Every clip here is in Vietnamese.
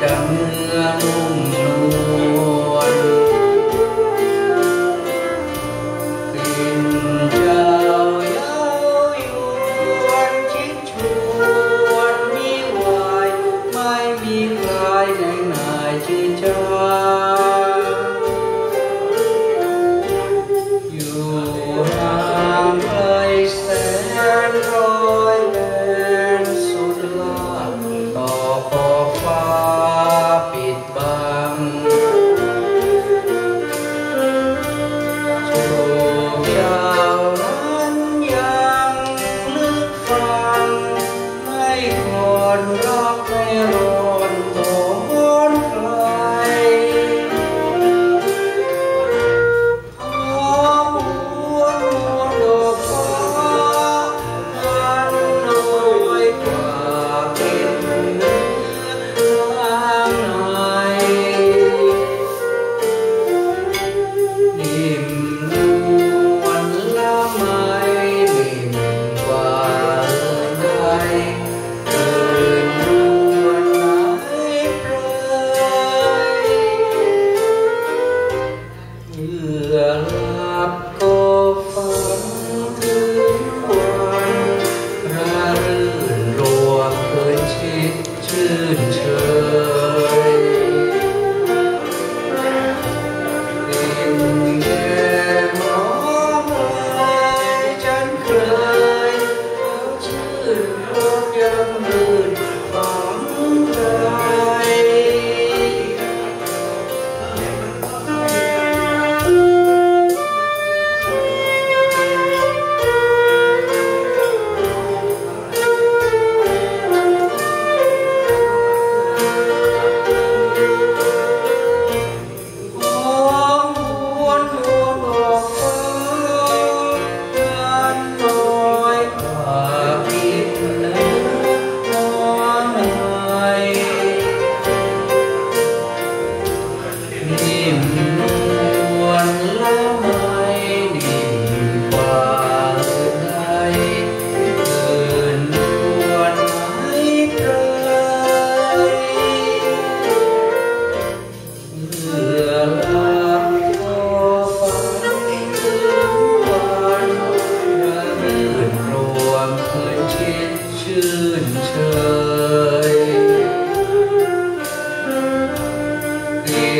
đắng luôn luôn you.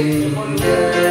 In